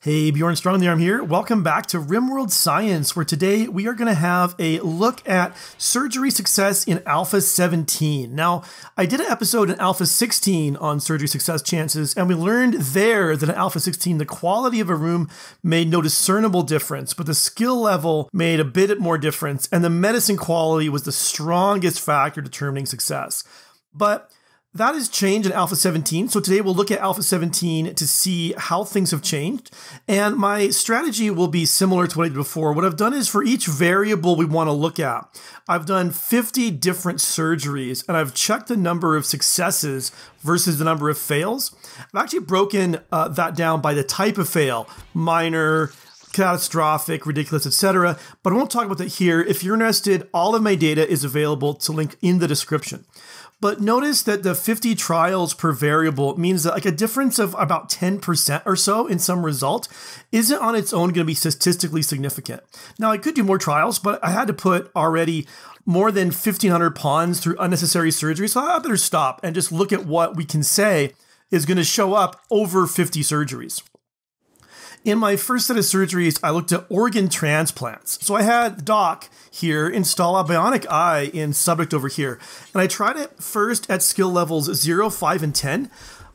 Hey, Bjorn Strongndarm here. Welcome back to RimWorld Science, where today we are going to have a look at surgery success in Alpha 17. Now, I did an episode in Alpha 16 on surgery success chances, and we learned there that in Alpha 16, the quality of a room made no discernible difference, but the skill level made a bit more difference, and the medicine quality was the strongest factor determining success. But that has changed in Alpha 17. So today we'll look at Alpha 17 to see how things have changed. And my strategy will be similar to what I did before. What I've done is for each variable we want to look at, I've done 50 different surgeries and I've checked the number of successes versus the number of fails. I've actually broken uh, that down by the type of fail, minor, catastrophic, ridiculous, etc. But I won't talk about that here. If you're interested, all of my data is available to link in the description. But notice that the 50 trials per variable means that like a difference of about 10% or so in some result isn't on its own going to be statistically significant. Now I could do more trials, but I had to put already more than 1500 pawns through unnecessary surgery. So I better stop and just look at what we can say is going to show up over 50 surgeries. In my first set of surgeries, I looked at organ transplants. So I had Doc here install a bionic eye in subject over here. And I tried it first at skill levels 0, 5, and 10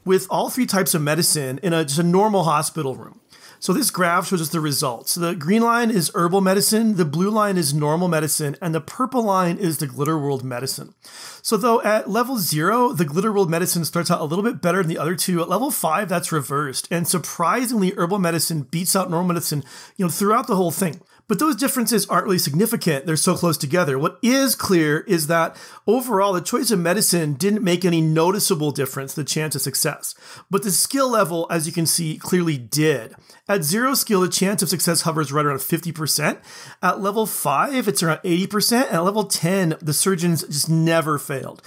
with all three types of medicine in a, just a normal hospital room. So this graph shows us the results. The green line is herbal medicine, the blue line is normal medicine, and the purple line is the Glitter World medicine. So though at level zero, the Glitter World medicine starts out a little bit better than the other two, at level five, that's reversed. And surprisingly, herbal medicine beats out normal medicine, you know, throughout the whole thing. But those differences aren't really significant. They're so close together. What is clear is that overall, the choice of medicine didn't make any noticeable difference the chance of success. But the skill level, as you can see, clearly did. At zero skill, the chance of success hovers right around 50%. At level five, it's around 80%. And at level 10, the surgeons just never failed.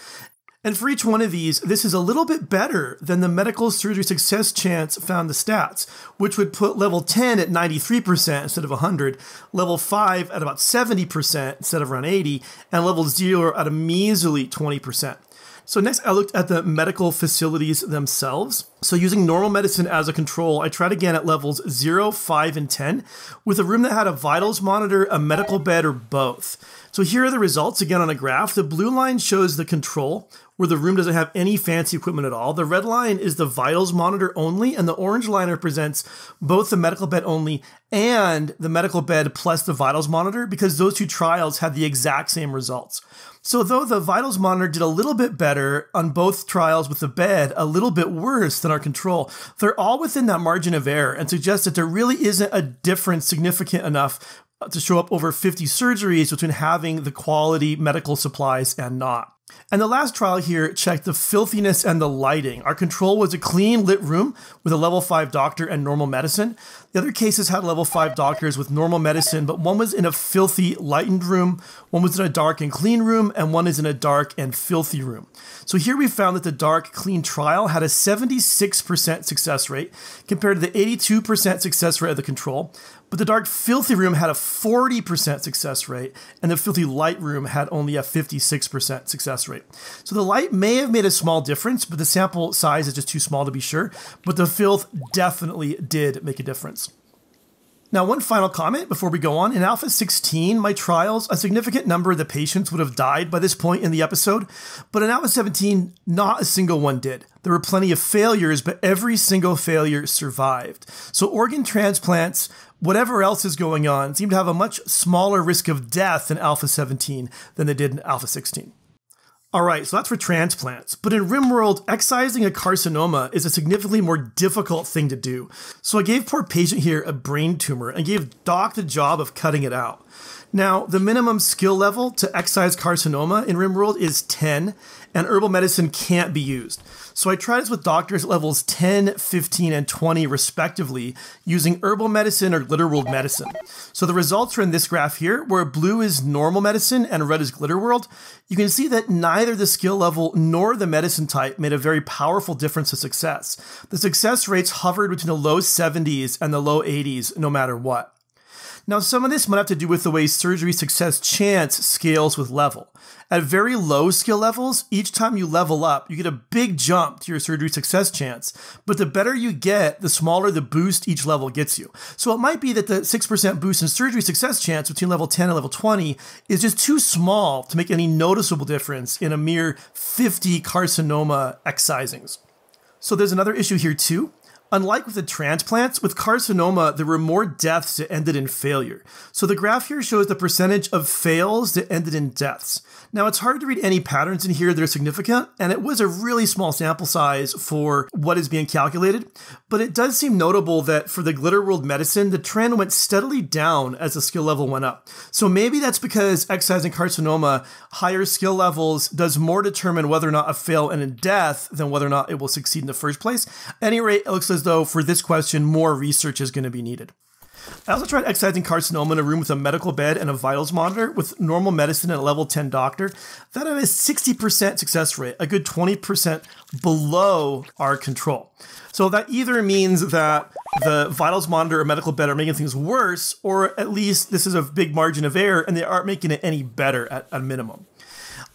And for each one of these, this is a little bit better than the medical surgery success chance found the stats, which would put level 10 at 93% instead of 100, level 5 at about 70% instead of around 80, and level 0 at a measly 20%. So next I looked at the medical facilities themselves. So using normal medicine as a control, I tried again at levels 0, 5, and 10 with a room that had a vitals monitor, a medical bed, or both. So here are the results again on a graph. The blue line shows the control, where the room doesn't have any fancy equipment at all. The red line is the vitals monitor only, and the orange line represents both the medical bed only and the medical bed plus the vitals monitor because those two trials had the exact same results. So, though the vitals monitor did a little bit better on both trials with the bed, a little bit worse our control, they're all within that margin of error and suggest that there really isn't a difference significant enough uh, to show up over 50 surgeries between having the quality medical supplies and not. And the last trial here checked the filthiness and the lighting. Our control was a clean lit room with a level 5 doctor and normal medicine. The other cases had level 5 doctors with normal medicine, but one was in a filthy lightened room, one was in a dark and clean room, and one is in a dark and filthy room. So here we found that the dark clean trial had a 76% success rate compared to the 82% success rate of the control, but the dark filthy room had a 40% success rate, and the filthy light room had only a 56% success rate. So the light may have made a small difference, but the sample size is just too small to be sure. But the filth definitely did make a difference. Now, one final comment before we go on. In Alpha 16, my trials, a significant number of the patients would have died by this point in the episode, but in Alpha 17, not a single one did. There were plenty of failures, but every single failure survived. So, organ transplants, whatever else is going on, seem to have a much smaller risk of death in Alpha 17 than they did in Alpha 16. All right, so that's for transplants. But in RimWorld, excising a carcinoma is a significantly more difficult thing to do. So I gave poor patient here a brain tumor and gave Doc the job of cutting it out. Now, the minimum skill level to excise carcinoma in RimWorld is 10, and herbal medicine can't be used. So I tried this with doctors at levels 10, 15, and 20 respectively, using herbal medicine or glitter world medicine. So the results are in this graph here, where blue is normal medicine and red is glitter world. You can see that neither the skill level nor the medicine type made a very powerful difference to success. The success rates hovered between the low 70s and the low 80s no matter what. Now, some of this might have to do with the way surgery success chance scales with level. At very low skill levels, each time you level up, you get a big jump to your surgery success chance. But the better you get, the smaller the boost each level gets you. So it might be that the 6% boost in surgery success chance between level 10 and level 20 is just too small to make any noticeable difference in a mere 50 carcinoma excisings. So there's another issue here too. Unlike with the transplants, with carcinoma, there were more deaths that ended in failure. So the graph here shows the percentage of fails that ended in deaths. Now, it's hard to read any patterns in here that are significant, and it was a really small sample size for what is being calculated, but it does seem notable that for the Glitter World medicine, the trend went steadily down as the skill level went up. So maybe that's because excising carcinoma, higher skill levels does more determine whether or not a fail and in death than whether or not it will succeed in the first place. At any rate, it looks as though for this question, more research is going to be needed. I also tried excising carcinoma in a room with a medical bed and a vitals monitor with normal medicine and a level 10 doctor. That had a 60% success rate, a good 20% below our control. So that either means that the vitals monitor or medical bed are making things worse, or at least this is a big margin of error and they aren't making it any better at a minimum.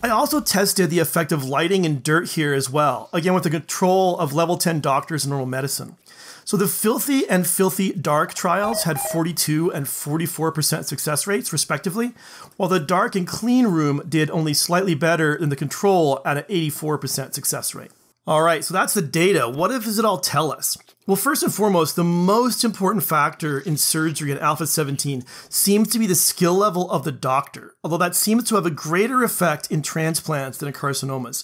I also tested the effect of lighting and dirt here as well, again with the control of level 10 doctors in normal medicine. So the filthy and filthy dark trials had 42 and 44% success rates, respectively, while the dark and clean room did only slightly better than the control at an 84% success rate. All right, so that's the data. What does it all tell us? Well, first and foremost, the most important factor in surgery in Alpha 17 seems to be the skill level of the doctor, although that seems to have a greater effect in transplants than in carcinomas.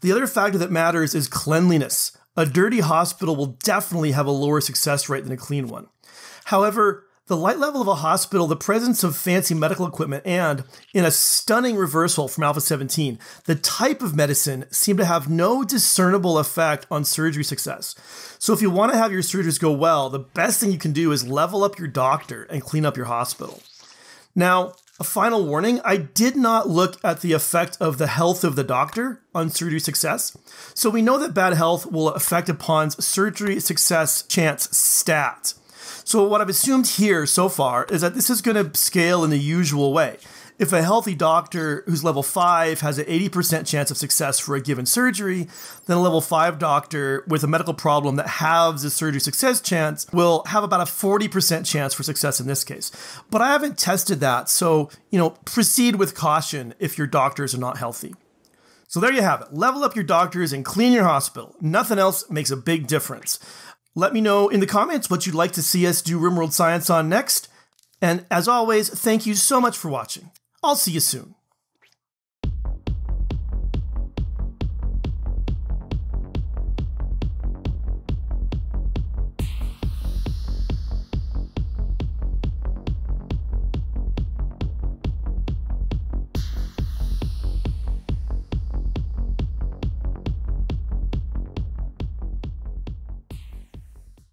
The other factor that matters is cleanliness. A dirty hospital will definitely have a lower success rate than a clean one. However, the light level of a hospital, the presence of fancy medical equipment, and in a stunning reversal from Alpha 17, the type of medicine seemed to have no discernible effect on surgery success. So, if you want to have your surgeries go well, the best thing you can do is level up your doctor and clean up your hospital. Now, a final warning I did not look at the effect of the health of the doctor on surgery success. So we know that bad health will affect upon surgery success chance stat. So what I've assumed here so far is that this is going to scale in the usual way if a healthy doctor who's level 5 has an 80% chance of success for a given surgery, then a level 5 doctor with a medical problem that halves the surgery success chance will have about a 40% chance for success in this case. But I haven't tested that, so, you know, proceed with caution if your doctors are not healthy. So there you have it. Level up your doctors and clean your hospital. Nothing else makes a big difference. Let me know in the comments what you'd like to see us do RimWorld Science on next. And as always, thank you so much for watching. I'll see you soon.